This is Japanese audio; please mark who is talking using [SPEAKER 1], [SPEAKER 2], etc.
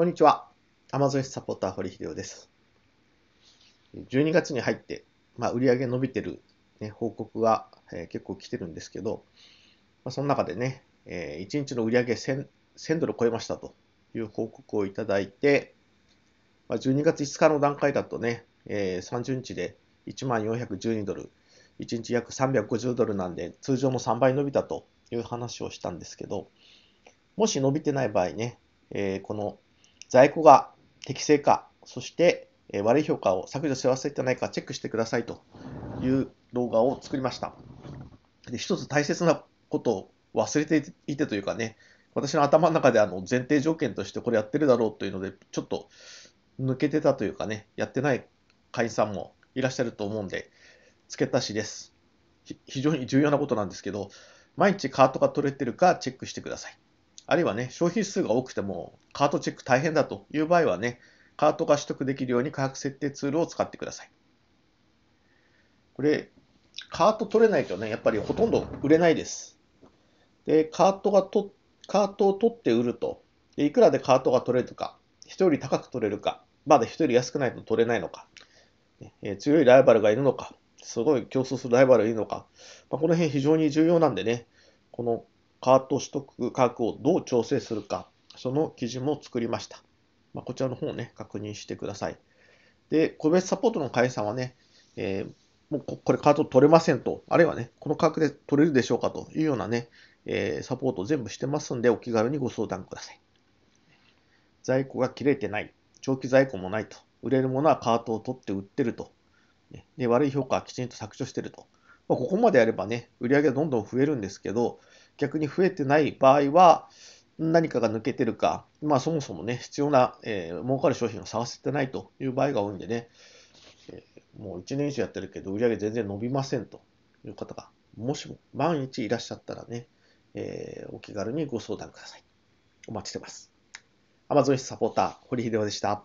[SPEAKER 1] こんにちは。Amazon サポーター、堀秀夫です。12月に入って、まあ、売上伸びてる、ね、報告が、えー、結構来てるんですけど、まあ、その中でね、えー、1日の売上 1000, 1000ドル超えましたという報告をいただいて、まあ、12月5日の段階だとね、えー、30日で1万412ドル、1日約350ドルなんで、通常の3倍伸びたという話をしたんですけど、もし伸びてない場合ね、えー、この在庫が適正か、そして、悪い評価を削除し忘れてないかチェックしてくださいという動画を作りました。で一つ大切なことを忘れていてというかね、私の頭の中であの前提条件としてこれやってるだろうというので、ちょっと抜けてたというかね、やってない会員さんもいらっしゃると思うんで、付け足しです。非常に重要なことなんですけど、毎日カートが取れてるかチェックしてください。あるいはね、消費数が多くてもカートチェック大変だという場合はね、カートが取得できるように価格設定ツールを使ってください。これ、カート取れないとね、やっぱりほとんど売れないです。で、カートがと、カートを取って売ると、でいくらでカートが取れるか、人より高く取れるか、まだ人より安くないと取れないのか、え強いライバルがいるのか、すごい競争するライバルがいるのか、まあ、この辺非常に重要なんでね、このカート取得価格をどう調整するか、その記事も作りました。まあ、こちらの方をね、確認してください。で、個別サポートの会員さんはね、えー、もうこれカート取れませんと、あるいはね、この価格で取れるでしょうかというようなね、えー、サポート全部してますんで、お気軽にご相談ください。在庫が切れてない、長期在庫もないと、売れるものはカートを取って売ってると、で悪い評価はきちんと削除してると。まあ、ここまでやればね、売り上げがどんどん増えるんですけど、逆に増えてない場合は、何かが抜けてるか、まあそもそもね、必要な、えー、儲かる商品を探せてないという場合が多いんでね、えー、もう1年以上やってるけど売り上げ全然伸びませんという方が、もしも万一いらっしゃったらね、えー、お気軽にご相談ください。お待ちしてます。Amazon サポーター、堀秀夫でした。